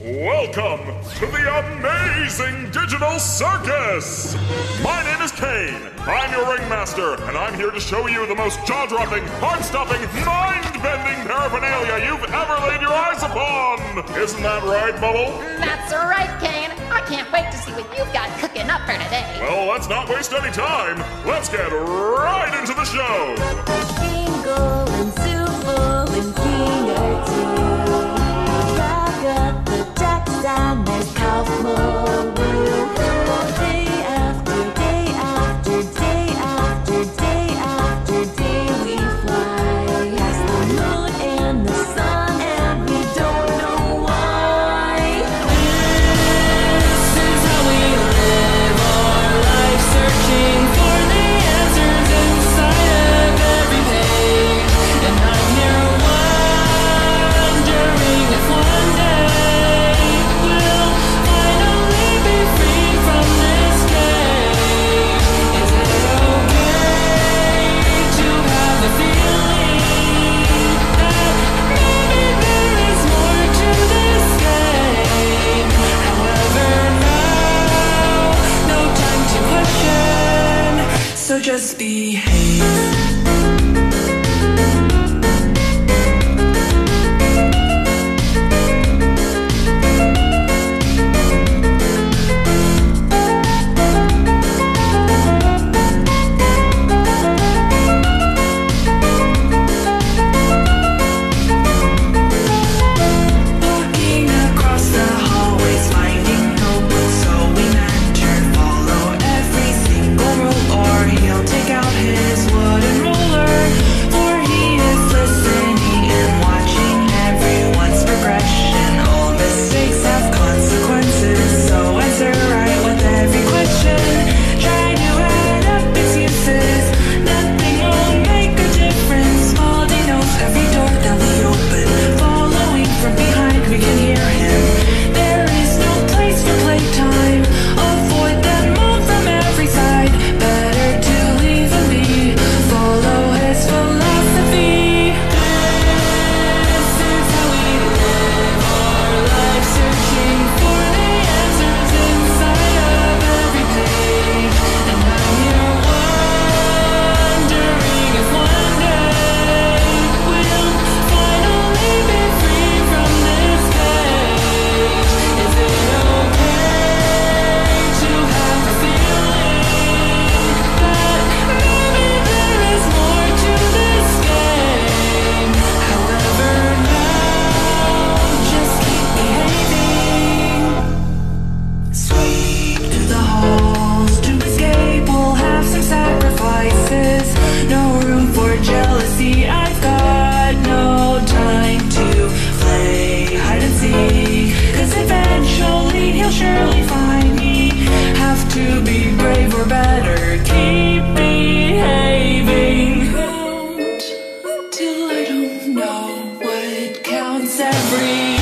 Welcome to the amazing digital circus! My name is Caine. I'm your ringmaster, and I'm here to show you the most jaw dropping, heart stopping, mind bending paraphernalia you've ever laid your eyes upon! Isn't that right, Bubble? That's right, Caine. I can't wait to see what you've got cooking up for today. Well, let's not waste any time. Let's get right into the show. Bingo. just behave. favor better keep behaving. Till I don't know what counts every